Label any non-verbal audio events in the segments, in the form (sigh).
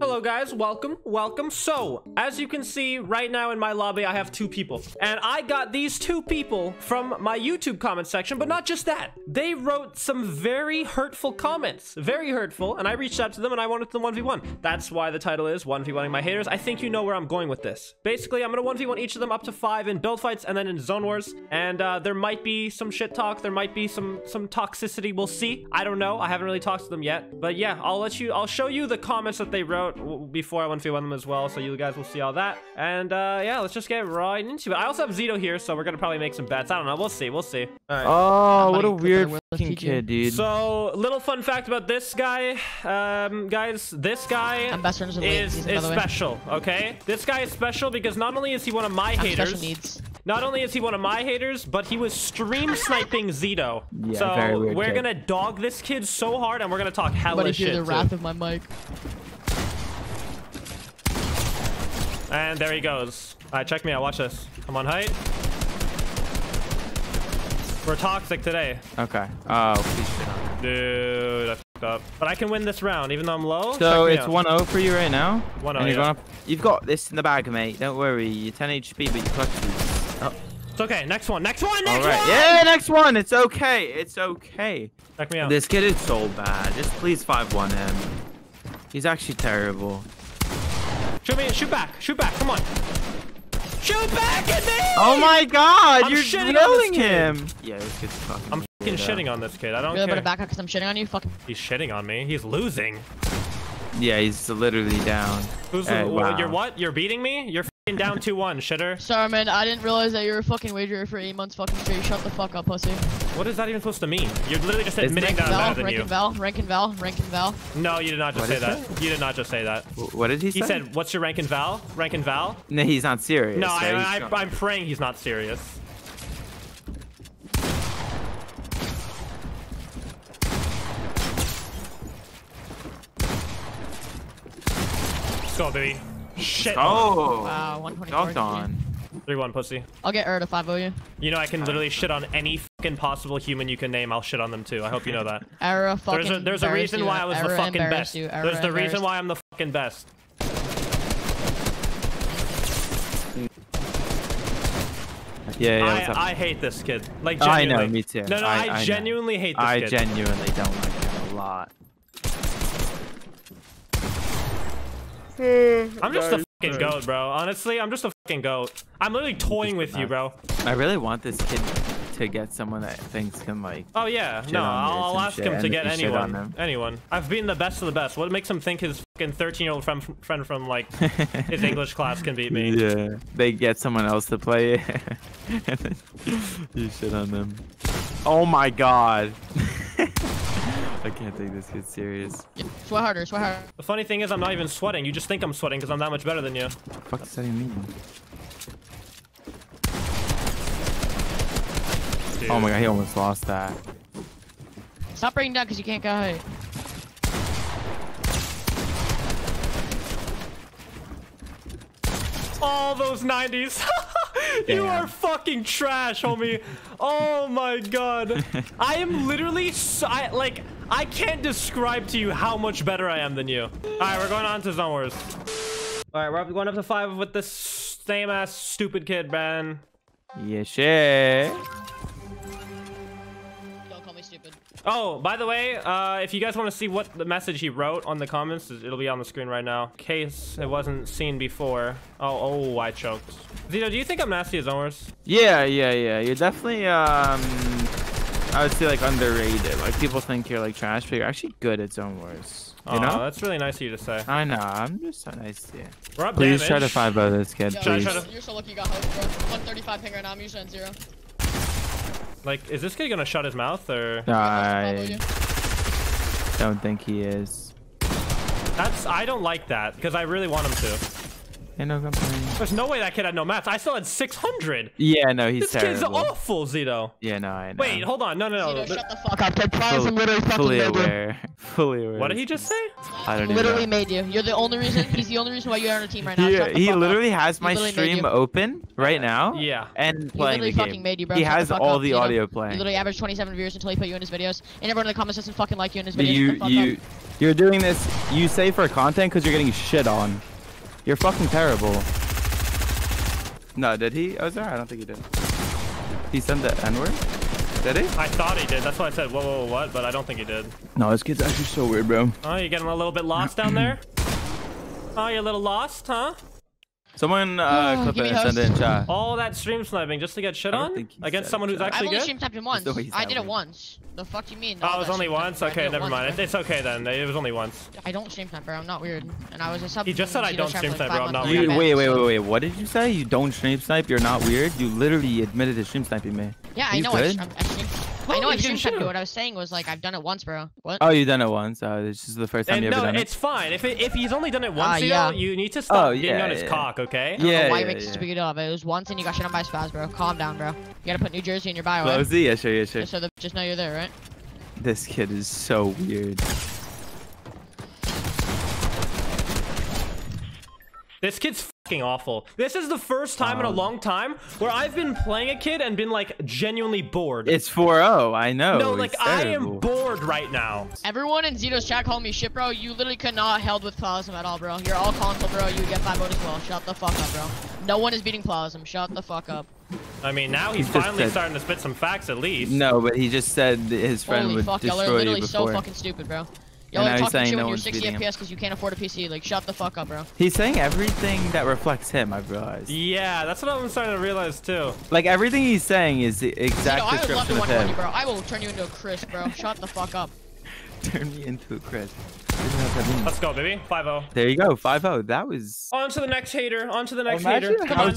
Hello guys, welcome, welcome. So, as you can see right now in my lobby, I have two people. And I got these two people from my YouTube comment section, but not just that. They wrote some very hurtful comments, very hurtful, and I reached out to them and I wanted them 1v1. That's why the title is 1v1ing my haters. I think you know where I'm going with this. Basically, I'm gonna 1v1 each of them up to five in build fights and then in zone wars. And uh, there might be some shit talk, there might be some, some toxicity, we'll see. I don't know, I haven't really talked to them yet. But yeah, I'll let you, I'll show you the comments that they wrote w- before I went through one of them as well, so you guys will see all that. And uh, yeah, let's just get right into it. I also have Zito here, so we're gonna probably make some bets. I don't know. We'll see. We'll see. All right. Oh, what a weird their fucking kid, dude. So, little fun fact about this guy, um, guys. This guy I'm best friends is is special. Okay, this guy is special because not only is he one of my I'm haters, not only is he one of my haters, but he was stream sniping Zito. Yeah, so we're kid. gonna dog this kid so hard, and we're gonna talk hella Somebody shit. hear the too. wrath of my mic. And there he goes. All right, check me out. Watch this. I'm on height. We're toxic today. Okay. Oh, please shit on him. Dude, I fucked up. But I can win this round, even though I'm low. So it's 1-0 for you right now. 1-0, And you're yeah. You've got this in the bag, mate. Don't worry. You're 10 HP, but you clutch. Oh, It's okay. Next one. Next one. all Next right. one. Yeah, next one. It's okay. It's okay. Check me out. This kid is so bad. Just please 5-1 him. He's actually terrible. Shoot me. Shoot back. Shoot back. Come on. Shoot back at me. Oh my god, I'm you're shitting on this kid. him. Yeah, this kid's fucking I'm fucking shitting on this kid. I don't Really care. better back up because I'm shitting on you. Fucking. He's shitting on me. He's losing. Yeah, he's literally down. Who's uh, Hey, the, wow. You're what? You're beating me? You're fucking down 2-1, shitter. Sorry, man. I didn't realize that you were a fucking wagerer for eight months fucking straight. Shut the fuck up, pussy. What is that even supposed to mean? You're literally just It's admitting Rank that I'm better than rank you. and Val, rank and Val, rank and Val. No, you did not just What say is that. You did not just say that. Wh- What did he say? He said, "What's your rank in Val? Rank in Val?" No, he's not serious. No, right? He's I, I, I'm praying he's not serious. Let's go, baby. Shit. Oh. Wow, 124. Dogged on. 3-1, pussy. I'll get Ur to 5 you. You know I can literally shit on any fucking possible human you can name. I'll shit on them too. I hope you know that. (laughs) Era fucking. There's a, there's a reason you. why I was the fucking best. You. Era There's the reason why I'm the fucking best. Yeah, yeah. I, I hate this kid. Like genuinely. I know, me too. No, no, I- I, I know. genuinely hate this I kid. I genuinely don't like him a lot. Hmm. I'm just a fucking goat, bro. Honestly, I'm just a fucking goat. I'm literally toying with you, bro. I really want this kid to get someone that thinks can like. Oh yeah, no, on me or I'll, I'll ask him to get you shit on anyone. Anyone. I've been the best of the best. What makes him think his fucking 13 year old friend, friend from like (laughs) his English class can beat me? Yeah, they get someone else to play it. and (laughs) then you shit on them. Oh my god. (laughs) I can't take this kid serious. Yeah, Sweat harder, sweat harder. The funny thing is, I'm not even sweating. You just think I'm sweating because I'm that much better than you. What the fuck does that even mean? Dude. Oh my god, he almost lost that. Stop breaking down because you can't go height. All those 90s. (laughs) you Damn. are fucking trash, homie. oh my god. (laughs) I am literally so, I like I can't describe to you how much better I am than you. All right, we're going on to Zone Wars. All right, we're up- going up to five with this same ass stupid kid, man. Yeah, shit. Oh, by the way, uh, if you guys want to see what the message he wrote on the comments, it'll be on the screen right now. In case it wasn't seen before. Oh, oh, I choked. Zito, do you think I'm nasty as Zone Wars? Yeah, yeah, yeah. You're definitely um I would say like underrated. Like people think you're like trash, but you're actually good at zone wars. You Aw, know? that's really nice of you to say. I know. I'm just so nice to you. We're up Please try to damage. find out this kid, Yo, please. try to- You're so lucky you got hope, bro. 135 ping right now. I'm usually on zero. Like, is this guy gonna shut his mouth or? I don't think he is. That's I don't like that because I really want him to. Ain't no complaining. There's no way that kid had no math. I still had 600. Yeah, no, he's This kid's awful, Zito. Yeah, no, I know. Wait, hold on. No, no, no. Zito, shut the fuck up. Take pride Full- from literally fucking fully made you. aware. (laughs) Fully aware. What did he just say? I don't even Literally know. made you. You're the only reason. (laughs) He's the only reason why you're on our team right now. He, he fuck up. literally has my literally stream open right now. Yeah. And playing literally the fucking game. made you, bro. He Shut the has fuck all up, the Zito. audio You playing. literally averaged 27 viewers until he put you in his videos, and everyone in the comments doesn't fucking like you in his But videos. You you up. you're doing this. You say for content because you're getting shit on. You're fucking terrible. No, did he? Oh, sorry, I don't think he did. He said the N word. Did he? I thought he did. That's why I said, whoa, whoa, whoa, what? But I don't think he did. No, this kid's actually so weird, bro. Oh, you getting a little bit lost down there? (clears throat) Oh, you're a little lost, huh? Someone uh, Oh, clip it and send it in host. chat. All that stream sniping just to get shit I on? Against someone who's that. I've actually only good? stream tapped him once. the I did it once. The fuck do you mean? Oh, it was only once? bro. I did Okay, never mind. It's okay then. It was only once. I don't stream snipe, bro. I'm not weird. And I was a sub. He just said I don't Zito stream for like snipe, bro. five I'm not weird. and I You, got wait, wait, wait, wait. What did you say? You don't stream snipe? You're not weird? You literally admitted to stream sniping me. Yeah, I You know. I, good? I, I stream. I know I you stream should. sniped you. What I was saying was like I've done it once, bro. What? Oh, you done it once. Uh, this is the first time And you ever no, done it. No, it's fine. If it, if he's only done it once, you yeah. know, you need to stop Oh, being yeah, on his yeah. cock, okay? I don't know Yeah, why you yeah, make such yeah. a big deal of it. It was once and you got shit on by Spaz, bro. Calm down, bro. You gotta put New Jersey in your bio, right? Closey? Yeah, sure, yeah, sure. Just so the just know you're there, right? This kid is so weird. This kid's fucking awful. This is the first time in a Um, long time where I've been playing a kid and been like genuinely bored. It's 4-0. I know. no, like I am bored right now. Everyone in Zito's chat called me shit, bro. You literally could not held with Plalism at all, bro. You're all console, bro. You get 5 as well. Shut the fuck up, bro. No one is beating Plalism. Shut the fuck up. I mean, now he's He finally said- starting to spit some facts at least. No, but he just said his friend Holy would fuck, y'all are destroy you literally so fucking stupid, bro. And Y'all now are he's talking saying shit no when you're 60. FPS because you can't afford a PC. Like, shut the fuck up, bro. He's saying everything that reflects him, I've realized. Yeah, that's what I'm starting to realize too. Like, everything he's saying is the Zito, exact I would love to description of one on you, him. bro. I will turn you into a Chris, bro. (laughs) Shut the fuck up. Turn me into a Chris. What does that mean? Let's go, baby. 5-0. There you go, 5-0. That was... On to the next hater. On to the next Imagine hater. Come how on.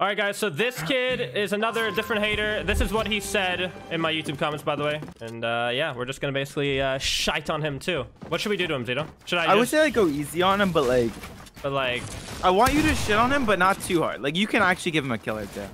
All right, guys. So this kid is another different hater. This is what he said in my YouTube comments, by the way. And uh, yeah, we're just gonna basically uh, shite on him too. What should we do to him, Zito? Should I? I would say, like, go easy on him, but, like... but like, I want you to shit on him, but not too hard. Like, you can actually give him a killer, too.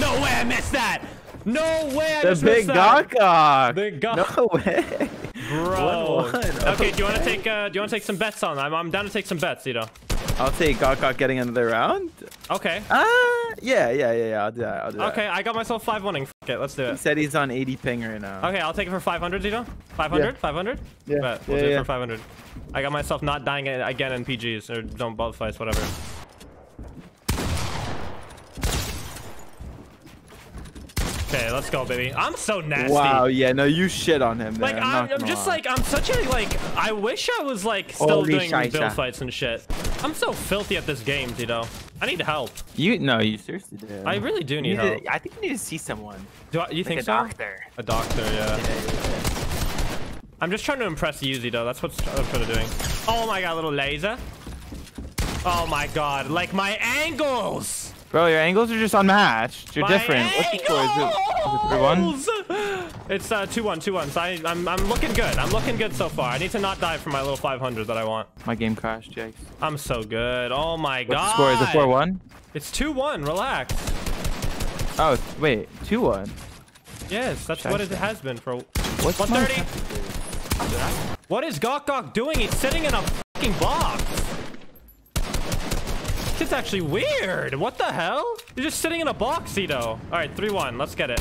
no way I missed that. No way I The just big missed that. gawk The gawk. No way. Bro. One, one. Okay, do you want to take? Uh, do you want to take some bets on? I'm, I'm down to take some bets, Zito. I'll take Gawk getting another round. Okay. Ah, yeah, yeah, yeah, yeah. I'll do that. I'll do that. Okay, I got myself five winning. F it, let's do it. He said he's on 80 ping right now. Okay, I'll take it for 500, Zito. 500? Yeah. 500? Yeah, Bet. We'll yeah, do it yeah. for 500. I got myself not dying again in PGs or don't both fights, whatever. Okay, let's go, baby. I'm so nasty. Wow, yeah, no, you shit on him. There. Like I'm, I'm, I'm just lie. like I'm such a like I wish I was like still Holy doing shite. build fights and shit. I'm so filthy at this game, Tito. I need help. you. No, you seriously do. I really do need need help. to- I think you need to see someone. Do I, you Like think a so? doctor. A doctor, yeah. I'm just trying to impress Yuzi though. That's what I'm trying to doing. Oh my god, little laser. Oh my god, like my angles. Bro, your angles are just unmatched. You're My different. What's the score? Is it, is it 3-1? angles! It's uh, 2-1, 2-1. So I, I'm, I'm looking good. I'm looking good so far. I need to not die for my little 500 that I want. My game crashed, Jakes. I'm so good. Oh my What's god. the score? Is it 4-1? It's 2-1. Relax. Oh, wait. 2-1. Yes, that's what it has been for. What's 130. my... What is Gok Gok doing? He's sitting in a fucking box. It's actually weird. What the hell? You're just sitting in a box, Zito. All right, 3-1. Let's get it.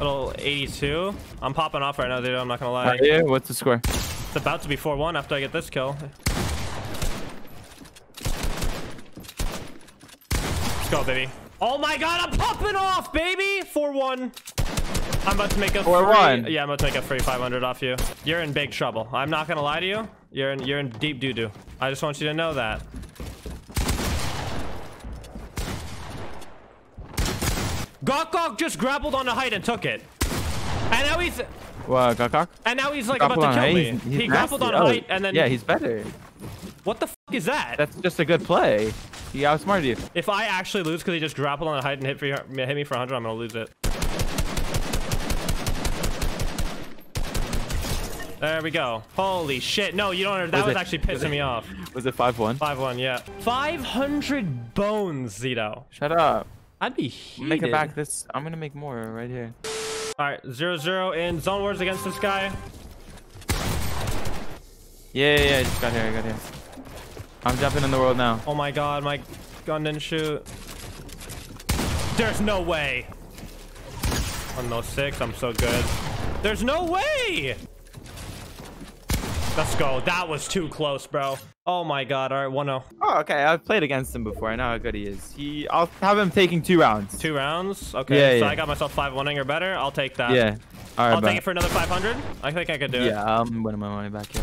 Little 82. I'm popping off right now, dude. I'm not gonna lie. Uh, Are you? What's the score? It's about to be 4-1 after I get this kill. Let's go, baby. Oh my god, I'm popping off, baby! 4-1. I'm about to make a 4-1. free- Yeah, I'm about to make a free 500 off you. You're in big trouble. I'm not gonna lie to you. You're in you're in deep doo-doo. I just want you to know that. Gok Gok just grappled on the height and took it. And now he's What, Gawk? and now he's like Grapple about to kill me. He's- he's he grappled on nasty. Oh, height and then Yeah, he's better. what the fuck is that? That's just a good play. He outsmarted you. If I actually lose because he just grappled on the height and hit, for, hit me for 100, I'm gonna lose it. There we go. Holy shit. No, you don't. That Was was, it- actually was pissing it- me off. Was it 5-1? 5-1, yeah. 500 bones, Zito. Shut up. I'd be heated. Make it back this. I'm gonna make more right here. All right, 0-0 in Zone Wars against this guy. Yeah, yeah, yeah. I just got here. I got here. I'm jumping in the world now. Oh my god, my gun didn't shoot. There's no way. On those six, I'm so good. There's no way! Let's go. That was too close, bro. Oh my god, alright, 1-0. Oh, okay. I've played against him before. I know how good he is. He. I'll have him taking two rounds. Two rounds? Okay, Yeah, so yeah. I got myself 5-1 or better. I'll take that. Yeah. All right. I'll bet. take it for another 500. I think I could do it. Yeah, I'm winning my money back here.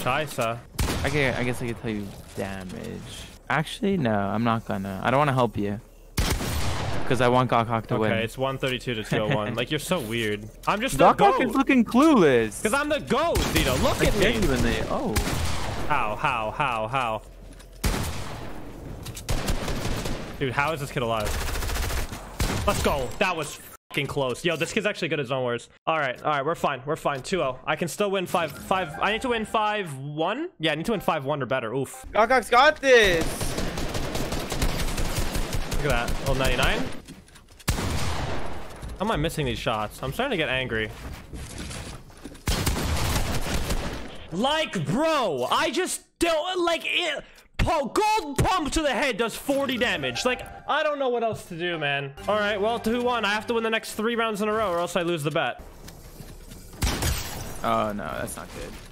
Chaisa. I can, I guess I could tell you damage. Actually, no, I'm not gonna. I don't want to help you. Because I want Gawk to Okay, win. it's 132 to 201. (laughs) like, you're so weird. I'm just the Gawk is looking clueless. Because I'm the GOAT, Zito. Look at me. Genuinely. Oh. How, how, how, how? Dude, how is this kid alive? Let's go. That was fucking close. Yo, this kid's actually good at zone wars. All right, all right, we're fine. We're fine. 2-0. I can still win 5 5 I need to win 5-1? Yeah, I need to win 5-1 or better. Oof. Gawk's got this. Look at that. Little 99. How am I missing these shots? I'm starting to get angry. Like, bro, I just don't like it. Gold pump to the head does 40 damage. Like, I don't know what else to do, man. All right, well, to who won? I have to win the next three rounds in a row or else I lose the bet. Oh no, that's not good.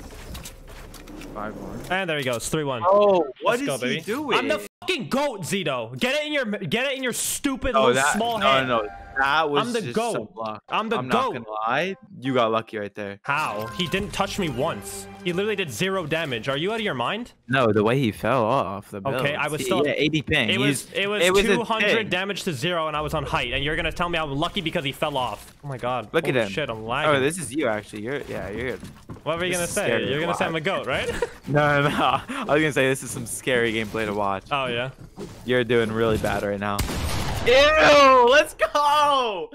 Five more. And there he goes, 3-1. Oh, what Let's is go, he baby. doing? I'm the fucking goat, Zito. Get it in your get it in your stupid oh, little that, small no, head. no, no, that was I'm the goat. I'm the I'm goat. not gonna lie, you got lucky right there. How? He didn't touch me once. He literally did zero damage. Are you out of your mind? No, the way he fell off the Okay, I was still- yeah, 80 ping. It was He's- it was, 200 damage to zero, and I was on height. And you're gonna tell me I'm lucky because he fell off? Oh my god! Look at Holy him. Shit, I'm oh, lagging. Oh, this is you actually. You're yeah, you're. Good. What were you gonna say? You're to gonna say I'm a goat, right? No, (laughs) (laughs) no, no. I was gonna say this is some scary gameplay to watch. oh yeah. You're doing really bad right now. Ew! Let's go.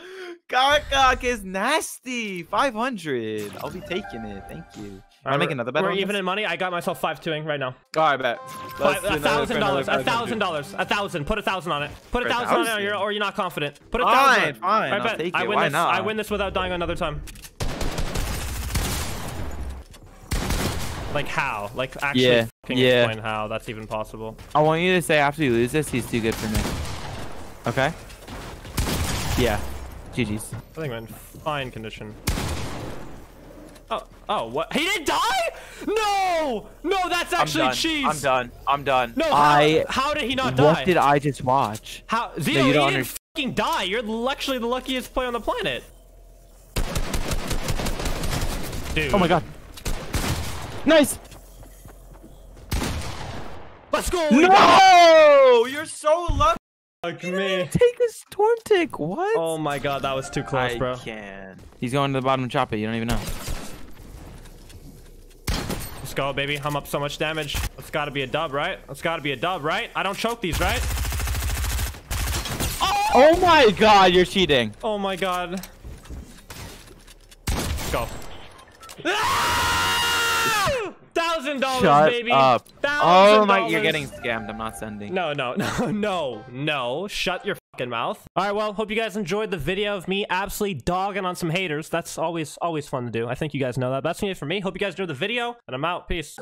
Gawk is nasty. 500. I'll be taking it. Thank you. Alright, Wanna make another bet? We're even this? in money. I got myself five twoing right now. All right, bet. Five, a thousand dollars. A thousand dollars. A thousand. Put a thousand on it. Put a thousand on it, or you're, or you're not confident. Put a Fine, thousand. on it. fine, I I'll bet. I win Why this. not? I win this without dying another time. Like how? Like actually Yeah, fucking yeah. explain how that's even possible. I want you to say after you lose this, he's too good for me. Okay? Yeah. GG's. I think we're in fine condition. Oh, oh, what? He didn't die? No! No, that's actually I'm done. cheese. I'm done. I'm done. No, how, I. how did he not die? What did I just watch? How? Zito, you he don't didn't fucking die. You're actually the luckiest player on the planet. Dude. Oh my god. Nice. Let's go! we got No! You're so lucky. It. Fuck me. Take a storm tick. What? Oh my god, that was too close, I bro. can. He's going to the bottom of chopper. You don't even know. Let's go, baby. I'm up so much damage. It's gotta be a dub, right? It's gotta be a dub, right? I don't choke these, right? Oh my god, you're cheating. Oh my god. Let's go. Ah! Thousand dollars, baby. up. Oh my, you're getting scammed. I'm not sending. No, no, (laughs) no, no, no. Shut your fucking mouth. All right, well, hope you guys enjoyed the video of me absolutely dogging on some haters. That's always, always fun to do. I think you guys know that. That's it for me. Hope you guys enjoyed the video, and I'm out. Peace.